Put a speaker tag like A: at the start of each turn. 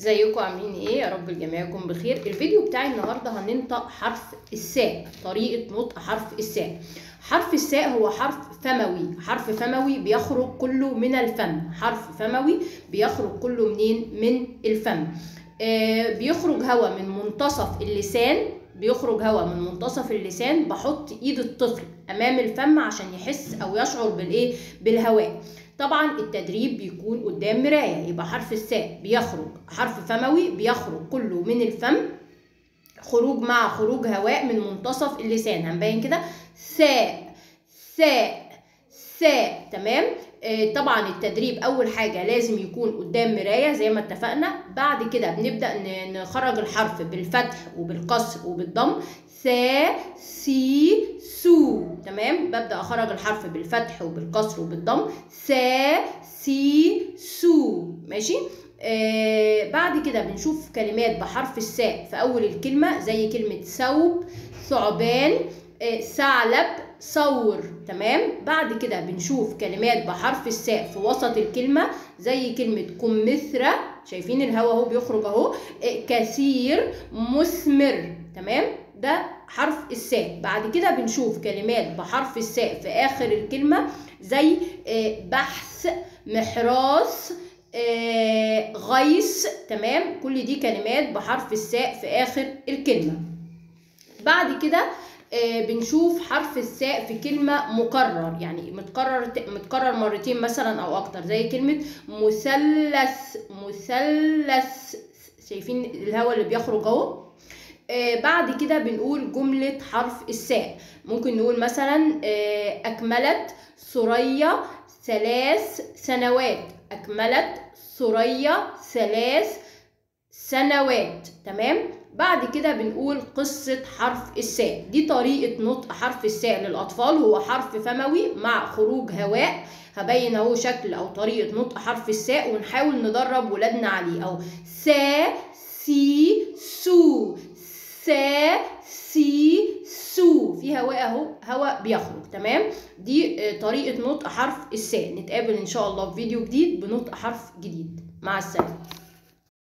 A: ازيكم عاملين إيه؟ يا رب الجميع يكون بخير. الفيديو بتاعي النهارده هننطق حرف الساء طريقة نطق حرف الساء. حرف الساء هو حرف فموي. حرف فموي بيخرج كله من الفم. حرف فموي بيخرج كله منين؟ من الفم. آه بيخرج هواء من منتصف اللسان. بيخرج هواء من منتصف اللسان. بحط ايد الطفل امام الفم عشان يحس أو يشعر بالايه؟ بالهواء. طبعا التدريب بيكون قدام مراية يبقى حرف الساء بيخرج حرف فموي بيخرج كله من الفم خروج مع خروج هواء من منتصف اللسان. هنبين كده. ساء ساء ساء تمام؟ آه طبعا التدريب أول حاجة لازم يكون قدام مراية زي ما اتفقنا. بعد كده بنبدأ نخرج الحرف بالفتح وبالكسر وبالضم. سا سي سو. تمام؟ ببدأ أخرج الحرف بالفتح وبالكسر وبالضم. سا سي سو ماشي؟ آه بعد كده بنشوف كلمات بحرف الساء في أول الكلمة زي كلمة ثوب ثعبان آه ثعلب صور تمام؟ بعد كده بنشوف كلمات بحرف الساء في وسط الكلمة زي كلمة كمثرى شايفين الهواء أهو بيخرج أهو. آه كثير مثمر. تمام؟ ده حرف الساء. بعد كده بنشوف كلمات بحرف الساء في آخر الكلمة زي بحث محراث غيث تمام؟ كل دي كلمات بحرف الساء في آخر الكلمة. بعد كده بنشوف حرف الساء في كلمة مكرر. يعني متكرر متكرر مرتين مثلا أو أكتر زي كلمة مثلث مثلث. شايفين الهواء اللي بيخرج أهو؟ آه بعد كده بنقول جملة حرف الساء. ممكن نقول مثلا آه أكملت ثريا ثلاث سنوات. أكملت ثريا ثلاث سنوات. تمام؟ بعد كده بنقول قصة حرف الساء. دي طريقة نطق حرف الساء للأطفال. هو حرف فموي مع خروج هواء. هبين أهو شكل أو طريقة نطق حرف الساء ونحاول ندرب ولادنا عليه. أو سا سي سو سا سي سو في هواء اهو هواء بيخرج تمام؟ دي طريقة نطق حرف الساء. نتقابل إن شاء الله في فيديو جديد بنطق حرف جديد. مع السلامة.